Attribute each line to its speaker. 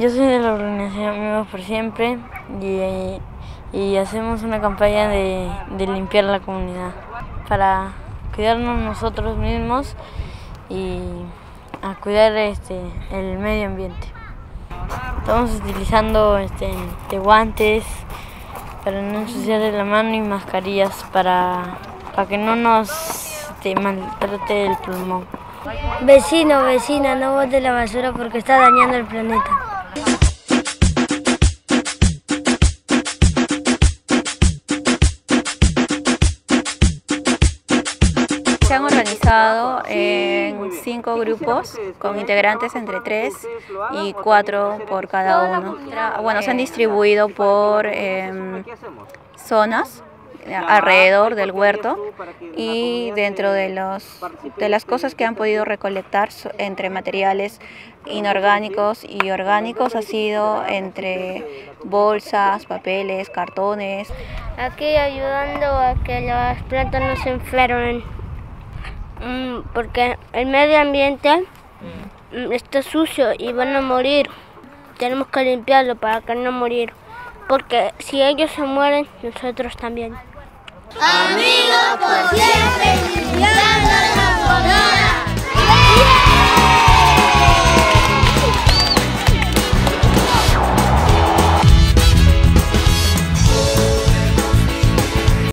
Speaker 1: yo soy de la organización Amigos por Siempre y, y hacemos una campaña de, de, limpiar la comunidad para cuidarnos nosotros mismos y a cuidar este, el medio ambiente. Estamos utilizando este, guantes para no ensuciar la mano y mascarillas para, para que no nos este, maltrate el pulmón.
Speaker 2: Vecino, vecina, no bote la basura porque está dañando el planeta.
Speaker 3: Se han organizado en cinco grupos con integrantes entre tres y cuatro por cada uno. Bueno, se han distribuido por eh, zonas alrededor del huerto y dentro de, los, de las cosas que han podido recolectar entre materiales inorgánicos y orgánicos ha sido entre bolsas, papeles, cartones.
Speaker 2: Aquí ayudando a que las plantas no se enfermen, mm, porque el medio ambiente mm, está sucio y van a morir. Tenemos que limpiarlo para que no morir, porque si ellos se mueren, nosotros también.
Speaker 4: Amigos por siempre.